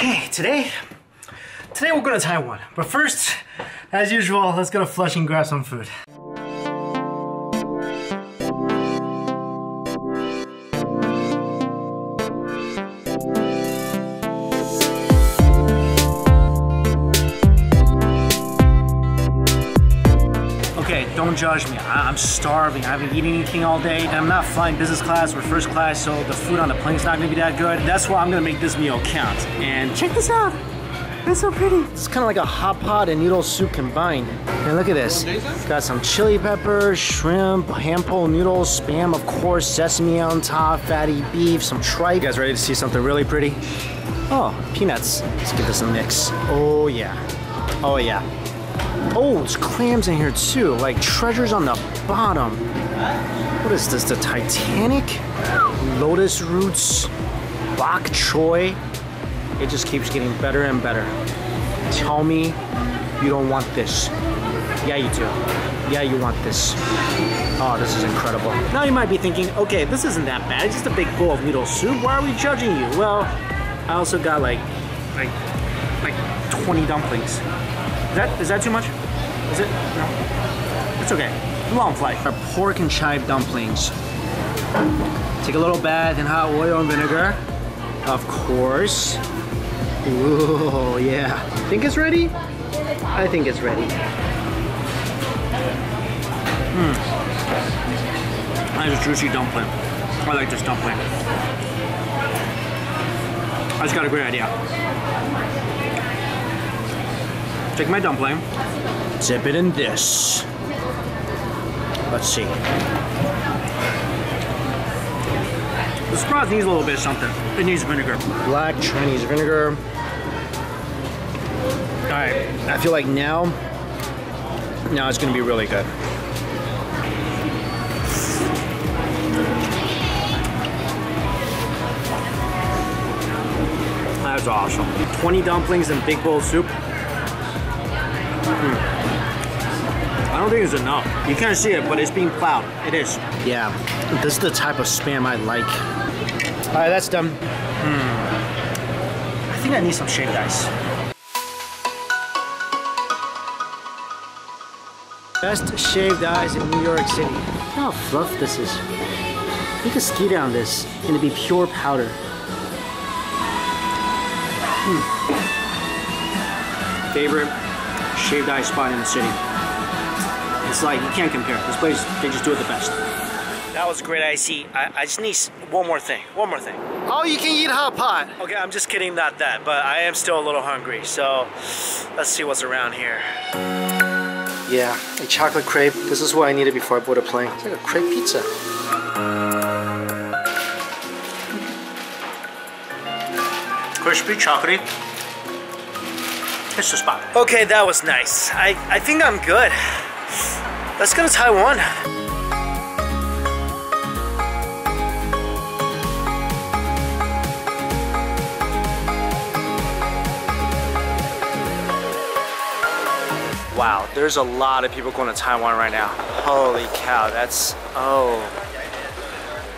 Okay, today, today we're going to Taiwan. But first, as usual, let's go to Flushing grab some food. Judge me. I- I'm starving. I haven't eaten anything all day, and I'm not flying business class or first class, so the food on the plane's not gonna be that good. That's why I'm gonna make this meal count. And check this out. It's so pretty. It's kind of like a hot pot and noodle soup combined. And look at this. Got some chili peppers, shrimp, ham pole noodles, spam, of course, sesame on top, fatty beef, some tripe. You guys ready to see something really pretty? Oh, peanuts. Let's give this a mix. Oh yeah. Oh yeah. Oh, there's clams in here too, like treasures on the bottom. What is this, the Titanic? Lotus roots, bok choy. It just keeps getting better and better. Tell me you don't want this. Yeah, you do. Yeah, you want this. Oh, this is incredible. Now you might be thinking, okay, this isn't that bad. It's just a big bowl of noodle soup. Why are we judging you? Well, I also got like, like, like 20 dumplings. Is that is that too much? Is it? No. It's okay. Long flight. Our pork and chive dumplings. Take a little bath in hot oil and vinegar. Of course. Ooh, yeah. Think it's ready? I think it's ready. Mmm. That's a juicy dumpling. I like this dumpling. I just got a great idea. Take my dumpling, dip it in this. Let's see. The surprise needs a little bit of something. It needs vinegar. Black Chinese vinegar. Alright, I feel like now, now it's gonna be really good. That's awesome. 20 dumplings and big bowl soup. I don't think it's enough. You can't see it, but it's being plowed. It is. Yeah, this is the type of spam I like. All right, that's done. Hmm. I think I need some shaved ice. Best shaved ice in New York City. Look how fluff this is. You can ski down this and it'd be pure powder. Hmm. Favorite shaved ice spot in the city. It's like, you can't compare. This place, they just do it the best. That was great icy. I, I just need one more thing. One more thing. Oh, you can eat hot pot. Okay, I'm just kidding, not that, but I am still a little hungry, so let's see what's around here. Yeah, a chocolate crepe. This is what I needed before I board a plane. It's like a crepe pizza. Crispy, chocolatey. It's the spot. Okay, that was nice. I, I think I'm good. Let's go to Taiwan. Wow, there's a lot of people going to Taiwan right now. Holy cow, that's, oh,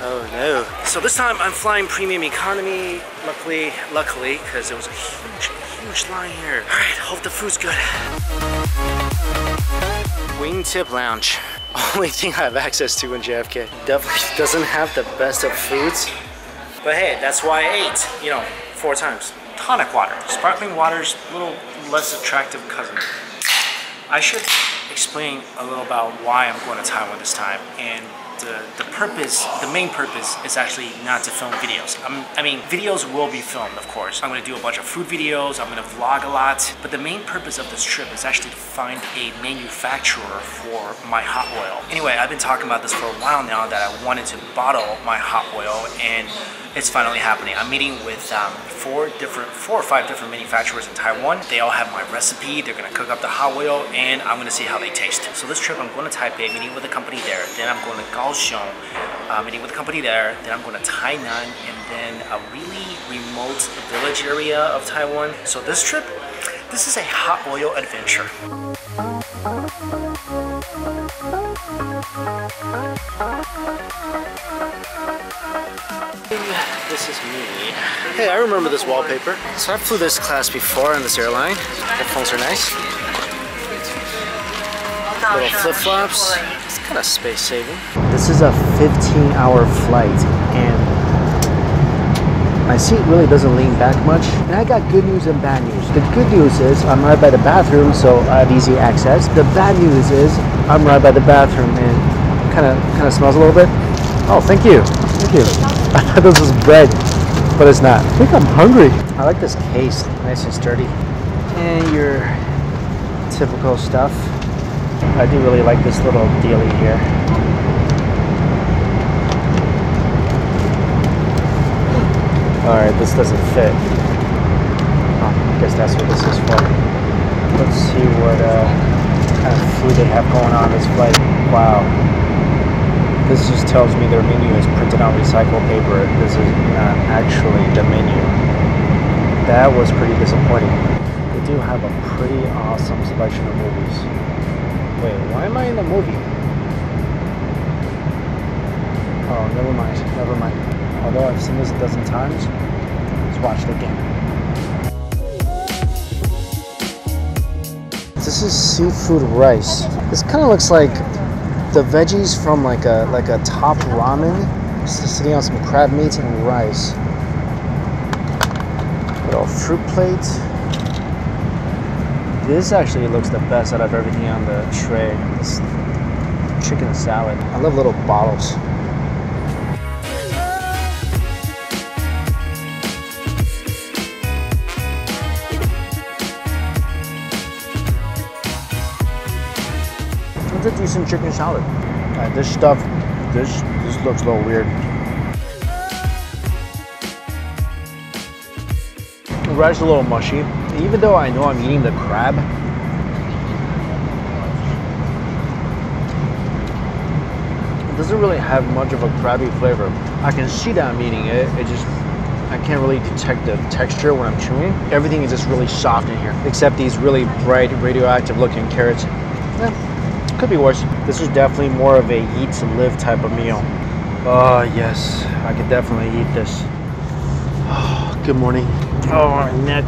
oh no. So this time I'm flying premium economy, luckily, luckily, because it was a huge, huge line here. All right, hope the food's good. Wingtip Lounge. Only thing I have access to in JFK. Definitely doesn't have the best of foods. But hey, that's why I ate, you know, four times. Tonic water. Sparkling water's a little less attractive cousin. I should explain a little about why I'm going to Taiwan this time. And the, the purpose, the main purpose is actually not to film videos. I'm, I mean, videos will be filmed, of course. I'm gonna do a bunch of food videos, I'm gonna vlog a lot, but the main purpose of this trip is actually to find a manufacturer for my hot oil. Anyway, I've been talking about this for a while now that I wanted to bottle my hot oil and it's finally happening. I'm meeting with um, four different, four or five different manufacturers in Taiwan. They all have my recipe. They're gonna cook up the hot oil, and I'm gonna see how they taste. So this trip, I'm going to Taipei, meeting with a company there. Then I'm going to Kaohsiung, uh, meeting with a company there. Then I'm going to Tainan, and then a really remote village area of Taiwan. So this trip, This is a hot oil adventure. This is me. Hey, I remember this wallpaper. So I flew this class before on this airline. Headphones are nice. Little flip-flops. It's kind of space saving. This is a 15 hour flight and my seat really doesn't lean back much. And I got good news and bad news. The good news is I'm right by the bathroom, so I have easy access. The bad news is I'm right by the bathroom and kind of kind of smells a little bit. Oh, thank you. Thank you. I thought this was bread, but it's not. I think I'm hungry. I like this case, nice and sturdy. And your typical stuff. I do really like this little dealie here. Alright, this doesn't fit. Oh, I guess that's what this is for. Let's see what uh, kind of food they have going on this flight. Wow. This just tells me their menu is printed on recycled paper. This is not actually the menu. That was pretty disappointing. They do have a pretty awesome selection of movies. Wait, why am I in the movie? Oh, never mind, never mind. Although I've seen this a dozen times, let's watch it again. This is seafood rice. This kind of looks like the veggies from like a like a top ramen, sitting on some crab meat and rice. Little fruit plate. This actually looks the best out of everything on the tray. This chicken salad. I love little bottles. It's a decent chicken salad. Uh, this stuff, this this looks a little weird. The rice a little mushy. Even though I know I'm eating the crab, it doesn't really have much of a crabby flavor. I can see that I'm eating it. It just I can't really detect the texture when I'm chewing. Everything is just really soft in here, except these really bright radioactive looking carrots. Yeah, could be worse. This is definitely more of a eat to live type of meal. Oh, yes. I could definitely eat this. Oh, good morning. Oh, my neck.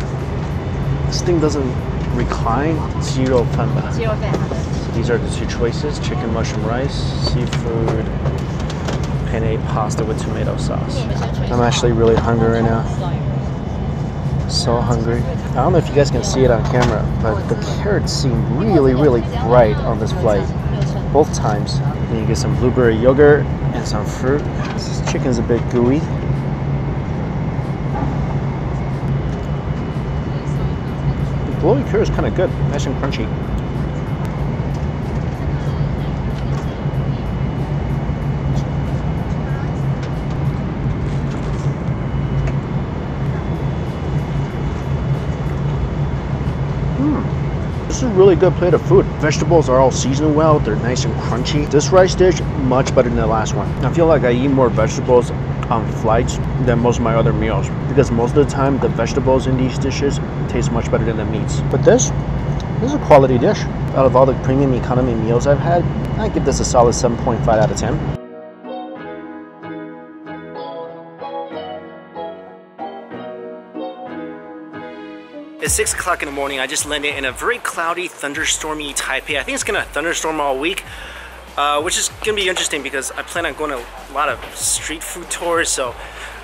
This thing doesn't recline. Zero famba. Zero So these are the two choices. Chicken mushroom rice, seafood, and a pasta with tomato sauce. I'm actually really hungry right now so hungry. I don't know if you guys can see it on camera, but the carrots seem really, really bright on this flight. Both times. Then you get some blueberry yogurt and some fruit. This chicken's a bit gooey. The glowy curd is kind of good, nice and crunchy. Is a really good plate of food. Vegetables are all seasoned well, they're nice and crunchy. This rice dish, much better than the last one. I feel like I eat more vegetables on flights than most of my other meals because most of the time the vegetables in these dishes taste much better than the meats. But this, this is a quality dish. Out of all the premium economy meals I've had, I give this a solid 7.5 out of 10. It's 6 o'clock in the morning. I just landed in a very cloudy, thunderstormy Taipei. I think it's gonna thunderstorm all week, uh, which is gonna be interesting because I plan on going to a lot of street food tours, so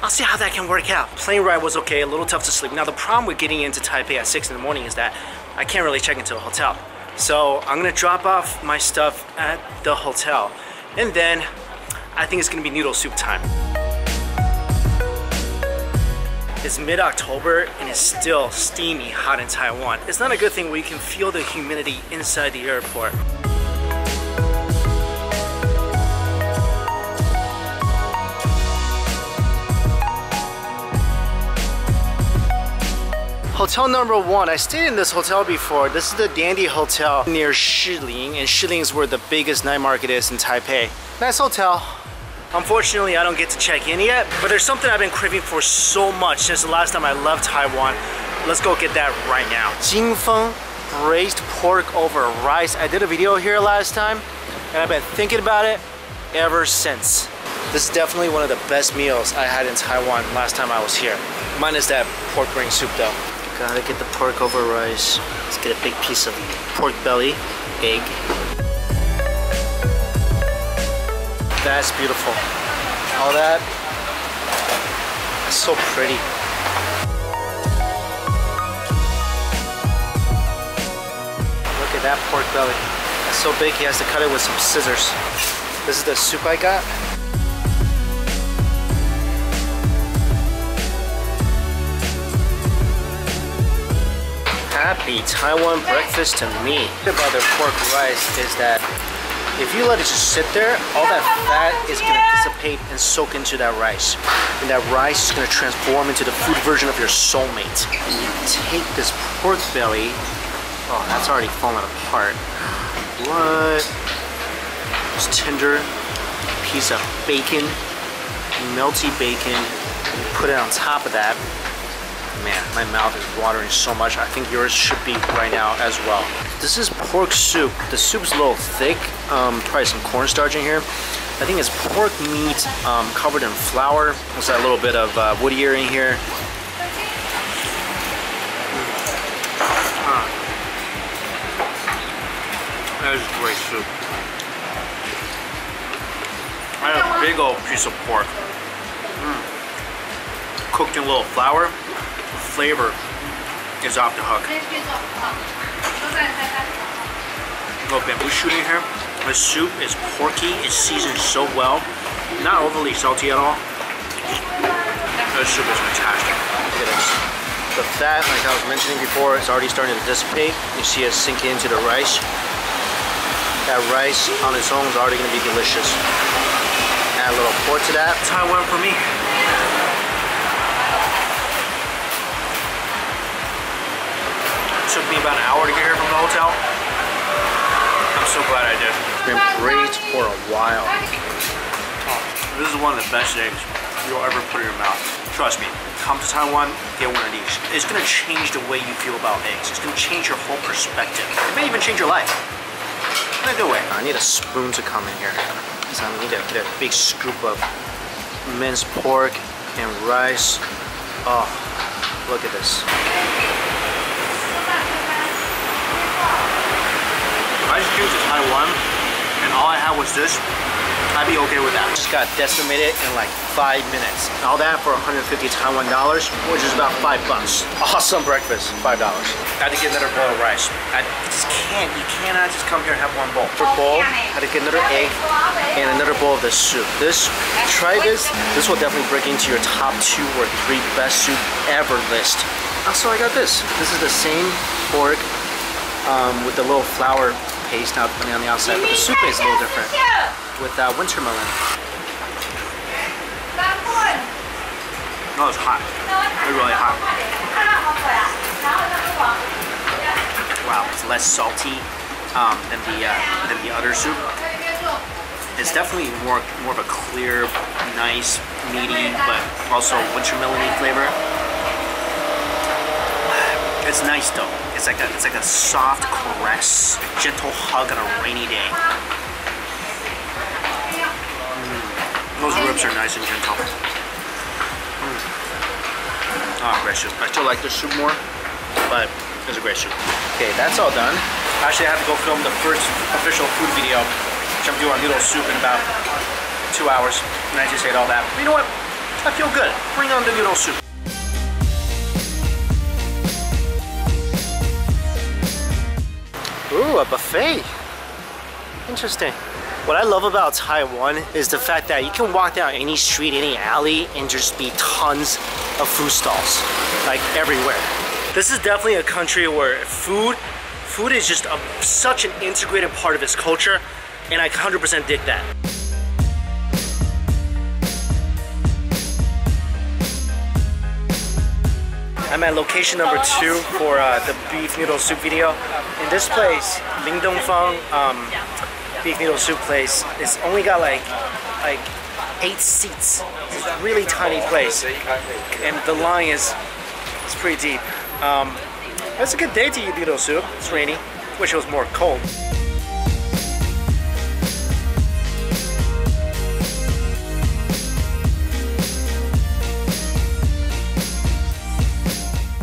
I'll see how that can work out. Plane ride was okay, a little tough to sleep. Now the problem with getting into Taipei at 6 in the morning is that I can't really check into a hotel. So I'm gonna drop off my stuff at the hotel, and then I think it's gonna be noodle soup time. It's mid-October and it's still steamy hot in Taiwan. It's not a good thing when you can feel the humidity inside the airport. Hotel number one, I stayed in this hotel before. This is the Dandy Hotel near Shilin, and Shilin is where the biggest night market is in Taipei. Nice hotel. Unfortunately, I don't get to check in yet, but there's something I've been craving for so much since the last time I left Taiwan. let's go get that right now. Jingfeng braised pork over rice. I did a video here last time and I've been thinking about it ever since. This is definitely one of the best meals I had in Taiwan last time I was here. Minus that pork ring soup though. Gotta get the pork over rice. Let's get a big piece of pork belly, egg. That's beautiful. All that, that's so pretty. Look at that pork belly. That's so big he has to cut it with some scissors. This is the soup I got. Happy Taiwan breakfast to me. The about the pork rice is that if you let it just sit there, all that fat is gonna dissipate and soak into that rice. And that rice is gonna transform into the food version of your soulmate. And you take this pork belly, oh, that's already falling apart. What? This tender piece of bacon, melty bacon, you put it on top of that. Man, my mouth is watering so much. I think yours should be right now as well. This is pork soup. The soup's a little thick. Um, probably some cornstarch in here. I think it's pork meat um, covered in flour. There's that little bit of uh, wood ear in here. That is great soup. I have a big old piece of pork. Mm. Cooked in a little flour. The flavor is off the hook. Little bamboo shoot in here. The soup is porky, it's seasoned so well. Not overly salty at all. This soup is fantastic. Look at this. The fat, like I was mentioning before, is already starting to dissipate. You see it sink into the rice. That rice on its own is already gonna be delicious. Add a little pork to that. Taiwan for me. took me about an hour to get here from the hotel. I'm so glad I did. It's been great for a while. Oh, this is one of the best eggs you'll ever put in your mouth. Trust me, come to Taiwan, get one of these. It's gonna change the way you feel about eggs. It's gonna change your whole perspective. It may even change your life. In a good way. I need a spoon to come in here. So I need to get a big scoop of minced pork and rice. Oh, look at this. I just came to Taiwan and all I had was this, I'd be okay with that. Just got decimated in like five minutes. All that for 150 Taiwan dollars, which is about five bucks. Awesome breakfast, five dollars. Had to get another bowl of rice. I just can't, you cannot just come here and have one bowl. For bowl, had to get another egg and another bowl of this soup. This, try this. This will definitely break into your top two or three best soup ever list. Also, I got this. This is the same pork um, with the little flour paste out on the outside, but the soup is a little different with uh, winter melon. Oh, it's hot. It's really hot. Wow, it's less salty um, than the uh, than the other soup. It's definitely more more of a clear, nice, meaty, but also winter melony flavor. It's nice though. It's like a it's like a soft caress, gentle hug on a rainy day. Mm. Those ribs are nice and gentle. Mm. Oh, great soup. I still like this soup more, but it's a great soup. Okay, that's all done. Actually, I have to go film the first official food video, which I'm doing noodle soup in about two hours. And I just ate all that. But you know what? I feel good. Bring on the noodle soup. Ooh, a buffet. Interesting. What I love about Taiwan is the fact that you can walk down any street, any alley, and just be tons of food stalls, like everywhere. This is definitely a country where food, food is just a, such an integrated part of its culture, and I 100% dig that. I'm at location number two for uh, the beef noodle soup video. In this place, Ling Dong um, beef noodle soup place, it's only got like like eight seats. It's a really tiny place, and the line is it's pretty deep. Um, it's a good day to eat noodle soup. It's rainy. Wish it was more cold.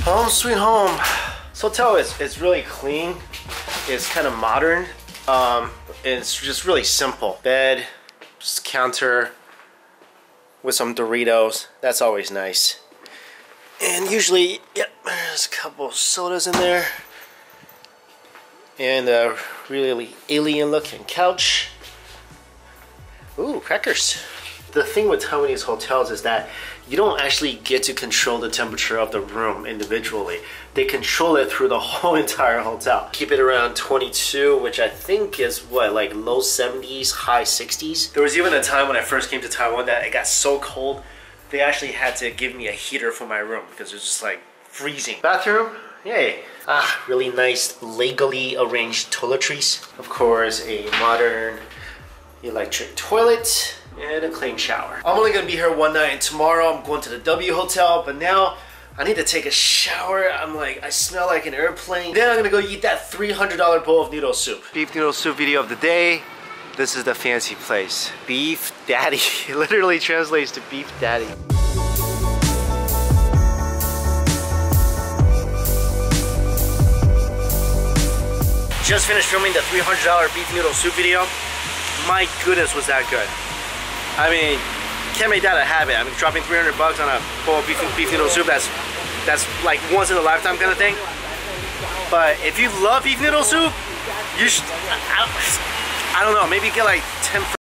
Home sweet home. This hotel is, is really clean. It's kind of modern. Um, it's just really simple. Bed, just counter with some Doritos. That's always nice. And usually, yep, there's a couple sodas in there. And a really alien looking couch. Ooh, crackers. The thing with Taiwanese hotels is that you don't actually get to control the temperature of the room individually. They control it through the whole entire hotel. Keep it around 22, which I think is what, like low 70s, high 60s. There was even a time when I first came to Taiwan that it got so cold, they actually had to give me a heater for my room because it was just like freezing. Bathroom, yay. Ah, really nice legally arranged toiletries. Of course, a modern electric toilet and a clean shower. I'm only gonna be here one night and tomorrow I'm going to the W Hotel, but now I need to take a shower. I'm like, I smell like an airplane. Then I'm gonna go eat that $300 bowl of noodle soup. Beef noodle soup video of the day. This is the fancy place. Beef Daddy. It literally translates to Beef Daddy. Just finished filming the $300 beef noodle soup video. My goodness, was that good. I mean, can't make that a habit. I mean, dropping 300 bucks on a bowl of beef, beef noodle soup, that's, that's like once in a lifetime kind of thing. But if you love beef noodle soup, you should, I, I don't know, maybe get like 10